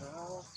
house.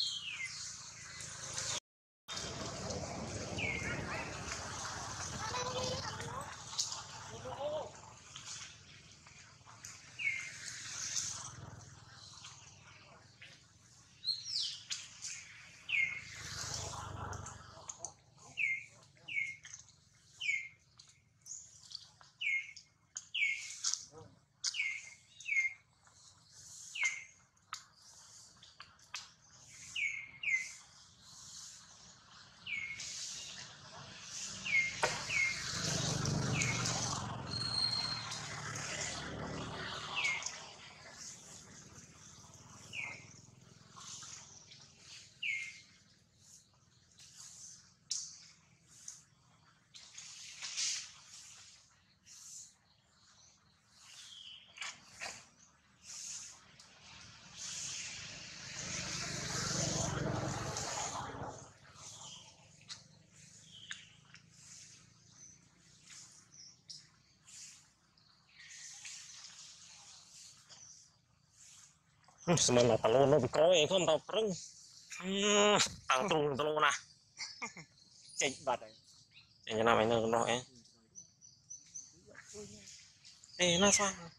ស្មានតឡូននោះពីក្រោយអីខ្ញុំតប្រឹងតាំងទ្រូងតឡូណាចេញបាត់ហើយចេញណាស់ឯនៅនោះអីអេណាស្វាចូលក្នុងពេលវិញដាក់ចូល5មិនណាបា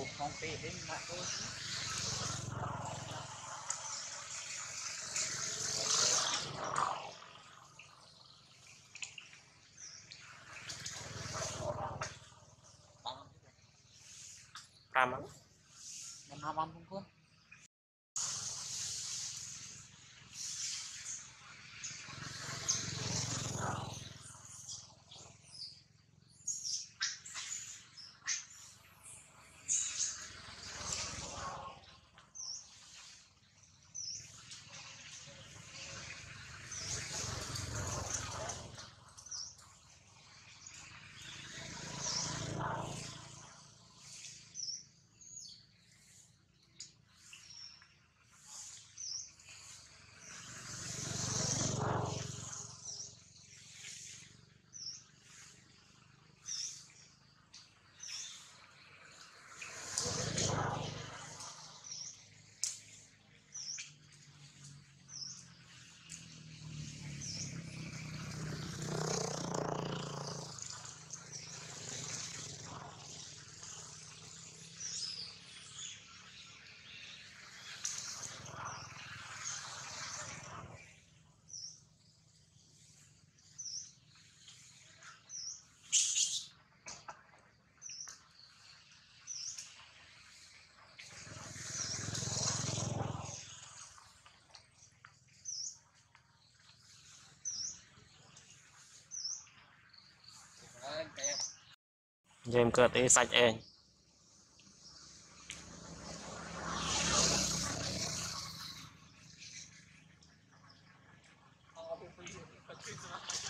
buộc không đi đến lại thôi Ramen. Menawan pun យើងកើតអីសាច់ឯងអរគុណ